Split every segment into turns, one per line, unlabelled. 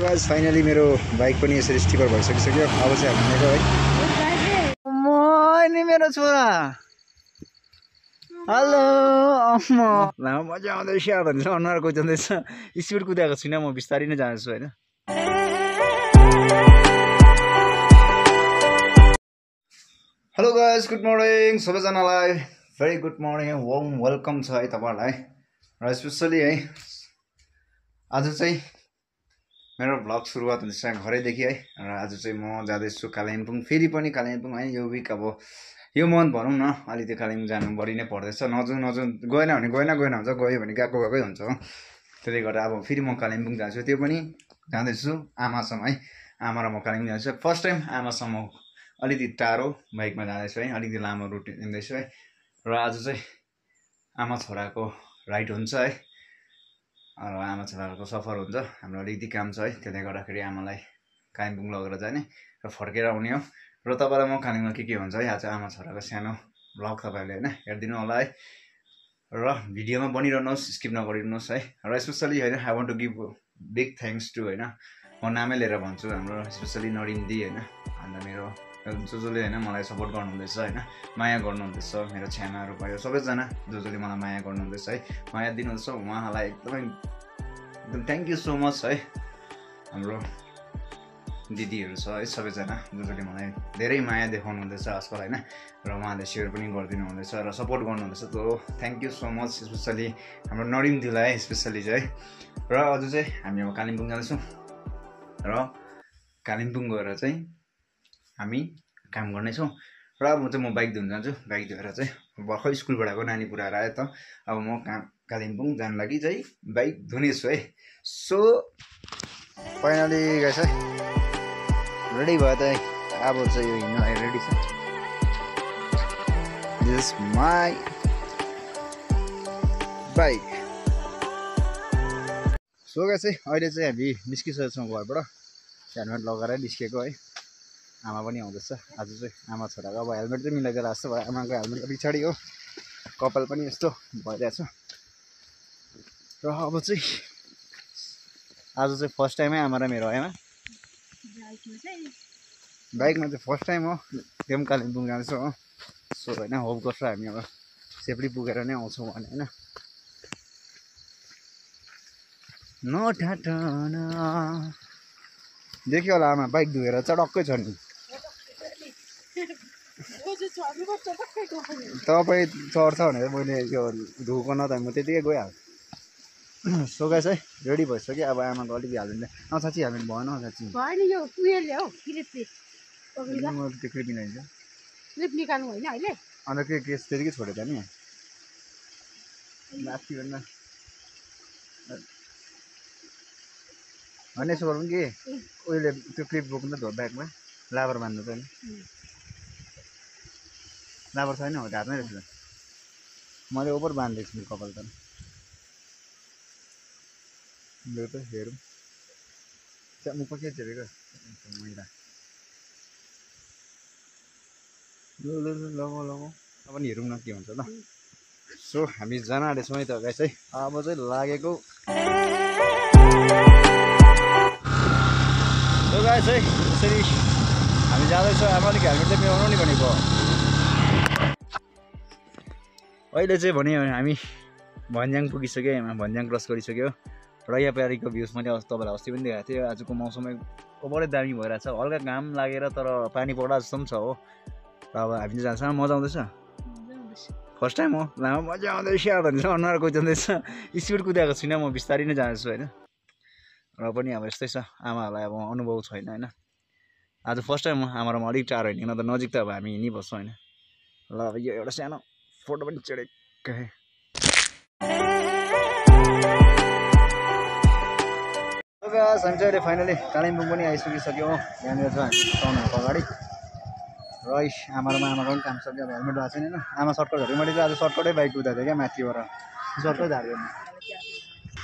Guys finally मेरो bike पनि यसरी स्टिकर भइसकिसक्यो। अब चाहिँ हामीको है। म नि मेरो छोरा हेलो अम्म। मजा आउँदैछ भनेर अनुहार कुदाउँदैछ स्पिड कुदाएको छुइनँ म बिस्तारै नै जाँदैछु होइन? हेलो गाइस गुड मर्निङ सबैजनालाई। Very good morning warm welcome छ है तपाईँहरूलाई। र स्पेसली है आज चाहिँ मेरो भ्लग सुरुवात हुँदैछ घरैदेखि है। र आज चाहिँ म जाँदैछु कालिम्पोङ। फेरि पनि कालिम्पोङ है यो विक अब यो मन्थ भनौँ न अलि त्यो कालिम्पोङ जानु बढी नै पर्दैछ। नजाउँ नजाउँ गएन भने गएन गएन हुन्छ गयो भने गएको गएकै हुन्छ हो। त्यसले गर्दा अब फेरि म कालिम्पोङ जान्छु। त्यो पनि जाँदैछु आमासँग है। आमा र म कालिम्पोङ जाँदैछु फर्स्ट टाइम आमासँग अलिकति टाढो बाइकमा जाँदैछु है। अलिकति लामो रुट हिँड्दैछु है। र आज चाहिँ आमा छोराको राइड हुन्छ है। र आमा छोराहरूको सफर हुन्छ। हाम्रो अलिकति काम छ है त्यसले गर्दाखेरि आमालाई कालिम्पोङ लगेर जाने र फर्केर आउने हो। र तपाईँलाई म कालिम्पोङमा के के हुन्छ है? आज आमा छोराको सानो भ्लग तपाईँहरूले होइन हेरिदिनु होला है। र भिडियोमा बनिरहनुहोस् स्किप नगरिदिनुहोस् है। र स्पेसली होइन I want to give big thanks to होइन म नामै लिएर भन्छु हाम्रो स्पेसली नरिन्दी होइन। अन्त मेरो जो जसले होइन मलाई सपोर्ट गर्नुहुँदैछ होइन। माया गर्नुहुँदैछ मेरो छ्यामाहरू भयो सबैजना जो जसले मलाई माया गर्नुहुँदैछ है। माया दिनुहुँदैछ उहाँलाई एकदमै एकदम थ्याङ्क यू सो मच है। हाम्रो दिदीहरू छ है सबैजना जो जसले मलाई धेरै माया देखाउनुहुँदैछ आजकल होइन। र उहाँले सेयर पनि गरिदिनु हुँदैछ र सपोर्ट गर्नुहुँदैछ। त thank you so much specially हाम्रो नरिम दिलाई है स्पेसली चाहिँ। र अझ चाहिँ हामी अब कालिम्पोङ जाँदैछौँ। र कालिम्पोङ गएर चाहिँ हामी काम गर्नेछौँ। र अब चाहिँ म बाइक धुन जान्छु बाइक धोएर चाहिँ भर्खर स्कुलबाट आएको नानी पुऱ्याएर आयो त। अब म काम कालिम्पोङ जानु लागि चाहिँ बाइक धुनेछु है। सो फाइनली गएछ है। रेडी भयो त अब चाहिँ यो हिँड्नु लागि रेडी छ। दिस माई बाइक सो गए चाहिँ अहिले चाहिँ हामी निस्किसकेको छौँ घरबाट। हेलमेट लगाएर निस्केको है। आमा पनि आउँदैछ। आज चाहिँ आमा छोराको अब हेलमेट चाहिँ मिलाइदिएर जस्तो भयो आमाको हेलमेट पछाडि हो। कपाल पनि यस्तो भइरहेछ। र अब चाहिँ आज चाहिँ फर्स्ट टाइमै आमा र मेरो आमा बाइकमा चाहिँ। फर्स्ट टाइम हो। त्यो पनि कालिम्पोङ जाँदैछ हो। सो होइन होप गर्छ हामी अब सेफ्ली पुगेर नै आउँछौँ भने होइन? नठाटन। देख्यो होला आमा बाइक धोएर चडक्कै छ नि। तपाईँ चढ्छ भनेर मैले यो धोएको न त म त्यतिकै गइहाल्छु। सोगाइस है रेडी भइसक्यो। अब आमाको अलिकति हालिदिनु अँ साँच्ची हामी भएन साँच्ची त्यो क्लिप अन्त के केस त्यतिकै छोड्यो त नि माथि होइन यसो गरौँ कि उहिले त्यो क्लिप बोक्नु त हो ब्यागमा। लाबर बाँध्नु त नि लाबर छैन हो हातमै रहेछ। मैले ओभर बाँधिदिएको छु मेरो कपाल त लु त हेरौँ त्यहाँ मुख के चेपेको मैला। लगाऊ लगाऊ अब पनि हेरौँ न के हुन्छ ल। सो हामी जान आँटेछौँ है त गाइस है। अब चाहिँ लागेको। सो गाइस है यसरी हामी जाँदैछौँ। अब अलिक हेलमेट चाहिँ मिलाउनु नि भनेको। अहिले चाहिँ भने हामी भन्ज्याङ पुगिसक्यो भन्ज्याङ क्रस गरिसक्यो। र यहाँ प्यारीको भ्युज मैले अस्ति तपाईँलाई अस्ति पनि देखाएको थिएँ आजको मौसम ओभरै दामी भइरहेछ। हल्का घाम लागेर तर पानी पर्ला जस्तो पनि छ हो। र अब हामी चाहिँ जान्छ। मजा आउँदैछ? फर्स्ट टाइम हो? लामो मजा आउँदैछ भनेर अनुहार कुदाउँदैछ स्पिड कुदाएको छुइनँ म बिस्तारै नै जाँदैछु होइन। र पनि अब यस्तै छ। आमाहरूलाई अब अनुभव छैन होइन। आज फर्स्ट टाइम हो। आमा र म अलिक टाढो हिँडेको त नजिक त अब हामी हिँडिबस्छौँ होइन। ल अब यो एउटा सानो फोटो पनि चढेको है हामी चाहिँ अहिले फाइनली कालिम्पोङ पनि आइसकिसक्यो। हो यहाँनिर छ हामी टाउनहरूको अगाडि। र आमा र आमाको पनि काम सक्यो अब हेलमेट भएको छैन होइन। आमा सर्टकट झऱ्यो मैले चाहिँ आज सर्टकटै बाइक कुदाएको थिएँ क्या माथिबाट। सर्टकै झार्यो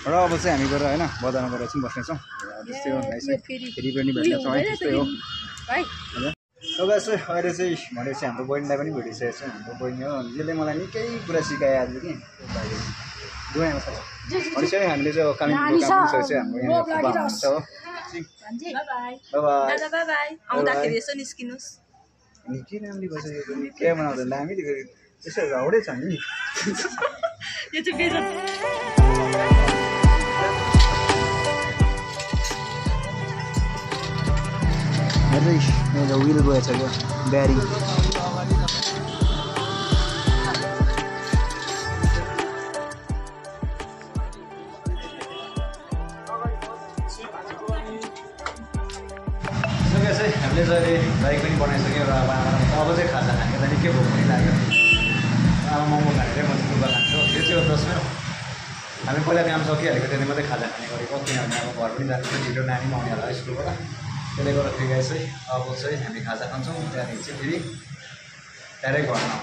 र अब चाहिँ हामी गएर होइन बजारमा गएर चाहिँ बस्नेछौँ। त्यस्तै हो है। फेरि पनि भेट्नेछौँ है त्यस्तै हो। गाइस चाहिँ अहिले चाहिँ भनेपछि हाम्रो बहिनीलाई पनि भेटिसकेको छ। हाम्रो बहिनी हो यसले मलाई निकै कुरा सिकायो आज कि गएँ भनेपछि हामीले चाहिँ गरिसकेको छ। हाम्रो यहाँ हो।
आउँदाखेरि यसो निस्किनुहोस्।
निकै बसेको पनि क्यामेरा त दामी यसो राउडै छ नि।
यो चाहिँ
मेरो विल गएछ क्या चाहिँ हामीले बाइक पनि बनाइसक्यो र अब चाहिँ हो दस मिनट हामी पहिला काम सकिहालेको त्यहाँदेखि मात्रै खाजा खाने गरेको किनभने अब घर पनि जान्छ ढिलो नानी पनि आउने होला स्कुलबाट त्यसले गर्दाखेरि गाई चाहिँ अब चाहिँ हामी खाजा खान्छौँ त्यहाँदेखि चाहिँ फेरि डाइरेक्ट घरमा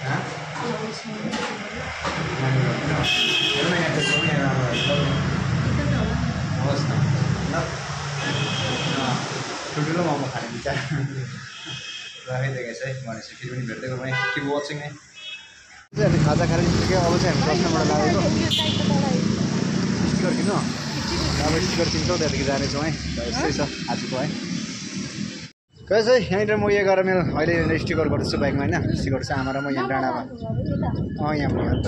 हँ? नानी घरमा होइन? हेर्नु न यहाँ त्यसो पनि यहाँ राम्रो हवस् न ल ठुल्ठुलो मोमो खाने विचार राखिदिएको चाहिँ भनेपछि फेरि पनि भेट्दै गरौँ है कि वाचिङ है खाजा खाएर निस्क्यो अब चाहिँ हामी दसनाबाट लागेको स्टिकर किन्नु अब स्टिकर किन्छौँ त्यहाँदेखि जानेछौँ है यस्तै छ आजको है कहाँ चाहिँ यहाँनिर म यो गरेर मेरो अहिले स्टिकर गर्दैछु बाइकमा होइन स्टिकर चाहिँ आमा र म यहाँ डाँडामा अँ यहाँ अन्त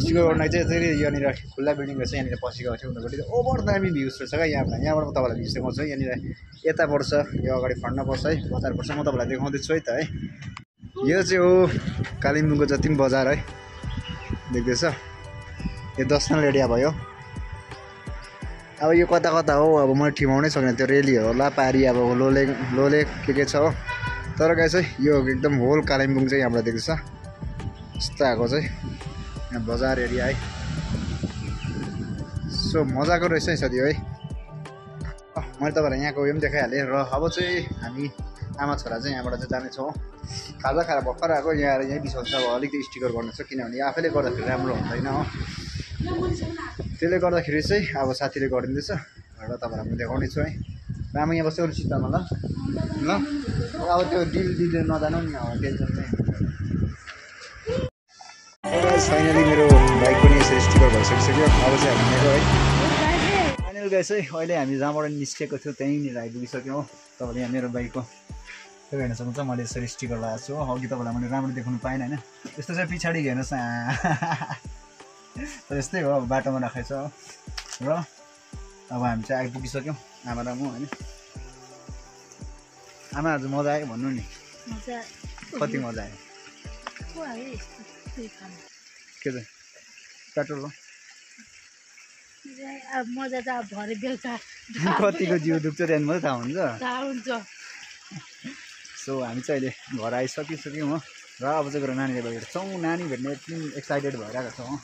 स्टिकर गर्न चाहिँ यसरी यहाँनिर खुल्ला बिल्डिङ रहेछ यहाँनिर गएको थियो उनीहरूको ओभर दामी भ्युज रहेछ क्या यहाँबाट यहाँबाट म तपाईँलाई भ्युज देखाउँछु यहाँनिर यता पर्छ यो अगाडि फन्डमा पर्छ है बजार पर्छ म तपाईँलाई देखाउँदैछु है त है यो चाहिँ हो कालिम्पोङको जति पनि बजार है देख्दैछ यो दस माइल एरिया भयो अब यो कता कता हो अब मैले ठिमाउनै सक्ने। त्यो रेली होला पारी अब लोले लोले के के छ हो? तर गाई चाहिँ यो एकदम होल कालिम्पोङ चाहिँ यहाँबाट देख्दैछ। यस्तो आएको चाहिँ। यहाँ बजार एरिया है। सो मजाको रहेछ है साथी है। मैले तपाईँलाई यहाँको उयो पनि देखाइहालेँ। र अब चाहिँ हामी आमा छोरा चाहिँ यहाँबाट चाहिँ जानेछौँ। खाजा खाएर भर्खर आएको यहाँ आएर यहीँ बिसाउँछ अब अलिकति स्टिकर गर्नु छ किनभने आफैले गर्दाखेरि राम्रो हुँदैन हो। त्यसले गर्दाखेरि चाहिँ अब साथीले गरिदिँदैछ। र तपाईँलाई म देखाउने छु है। र आमा यहाँ बस्यो चित्तमा ल ल अब त्यो डिल डिल नजानु नि अब टेन्सन चाहिँ फाइनली मेरो बाइक पनि यसरी स्टिकर भइसकिसक्यो। अब चाहिँ हामी मेरो है। फाइनल गाई चाहिँ अहिले हामी जहाँबाट निस्केको थियो त्यहीँनिर आइपुगिसक्यौँ हो। तपाईँले यहाँ मेरो बाइकको त्यो हेर्न सक्नुहुन्छ मैले यसरी स्टिकर लगाएको छु हो। अघि तपाईँलाई मैले राम्रो देखाउनु पाइनँ होइन? यस्तो चाहिँ पछाडि हेर्नुहोस् तर यस्तै हो अब बाटोमा राखेको छ। र अब हामी चाहिँ आइपुगिसक्यौँ आमा र म होइन। आमा आज मजा आयो भन्नु नि। कति मजा आयो? के चाहिँ? पेट्रोल हो?
अब मजा त अब भरे बेलुका।
कतिको जिउ दुख्छ त्यहाँदेखि मात्रै थाहा हुन्छ। सो हामी चाहिँ अहिले घर आइसकिसक्यौँ हो। र अब चाहिँ गएर नानीले भेट्छौँ नानी भेट्ने यति एक्साइटेड भइरहेको छौँ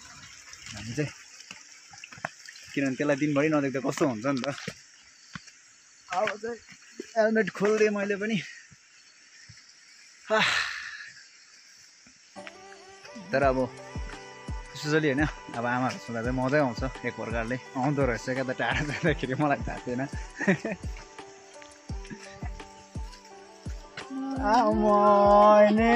हामी चाहिँ किनभने त्यसलाई दिनभरि नदेख्दा कस्तो हुन्छ नि त। अब चाहिँ हेलमेट खोलिदिएँ मैले पनि। तर अब सुजली होइन अब आमाहरू छँदा चाहिँ मजै आउँछ एक प्रकारले। आउँदो रहेछ क्या त टाढा जाँदाखेरि मलाई थाहा थिएन। आमाइने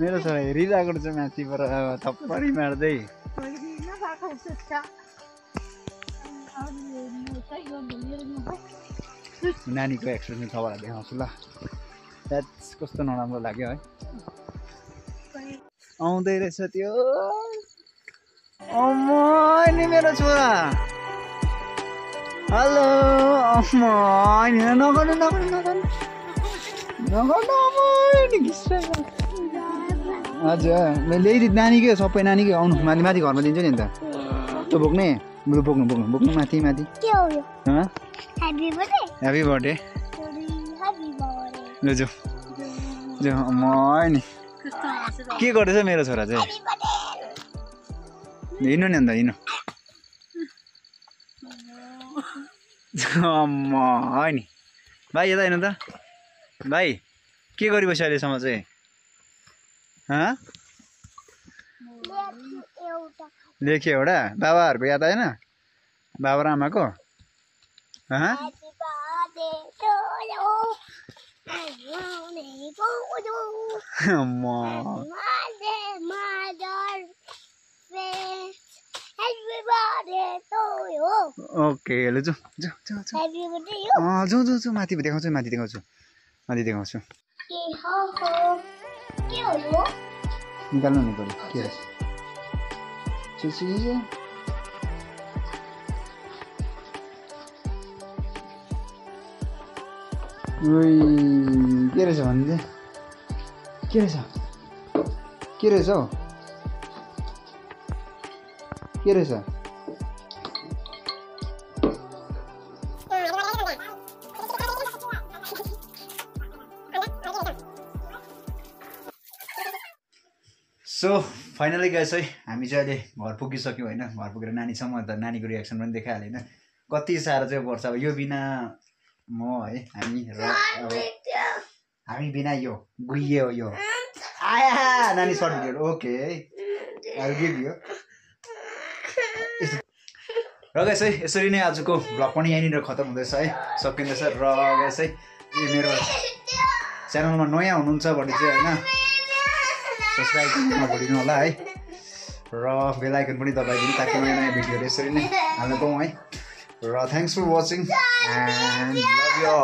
मेरो छोरा हेरिरहेको छ माथिबाट थप्पडी मार्दै। नानीको एक्सप्रेसन तपाईँलाई देखाउँछु ल। द्याट्स कस्तो नराम्रो लाग्यो है। आउँदै रहेछ त्यो। अम्माइने मेरो छोरा। हेलो नगर्नु नगर्नु नगर्नु। नगर्नु घिस्रेको हजुर मैले ल्याइदिनु नानीकै सबै नानीकै आउनु माथि माथि घरमा दिन्छु नि अन्त। त्यो बोक्ने? लु बोक्नु बोक्नु बोक्नु माथि माथि।
ह्याप्पी बर्थडे
लु जाऊ। जाऊ अम्माइने के गर्दैछ मेरो छोरा चाहिँ? हिँड्नु नि अन्त हिँड्नु। है नि। भाइ यता हेर्नु त। भाइ के गरिबस्यो अहिलेसम्म चाहिँ? लेख्यो एउटा? बाबाहरूको याद आएन? बाबा र आमाको. ओके ल जाउँ जाउँ जाउँ जाउँ। माथि देखाउँछु माथि देखाउँछु माथि देखाउँछु।
के हो हो के हो यो
निकाल्नु नि पऱ्यो के रहेछ चिची उई के रहेछ सो फाइनली गएछ है हामी चाहिँ अहिले घर पुगिसक्यौँ होइन? घर पुगेर नानीसम्म त नानीको रियाक्सन पनि देखाइहाल्यो होइन? कति साह्रो चाहिँ पर्छ अब यो बिना म है हामी र हामी बिना यो गुइयो यो। आया नानी सर्ट भिडियो ओके यु र गएछ है यसरी नै आजको भ्लग पनि यहीँनिर खतम हुँदैछ है। सकिँदैछ। र गएछ है यो मेरो च्यानलमा नयाँ हुनुहुन्छ भने चाहिँ होइन? सब्सक्राइब नभुलिनु होला है र बेल आइकन पनि दबाइदिनु ताकि नयाँ नयाँ भिडियोहरू यसरी नै हाल्न पाऊँ है। र thanks for watching and love you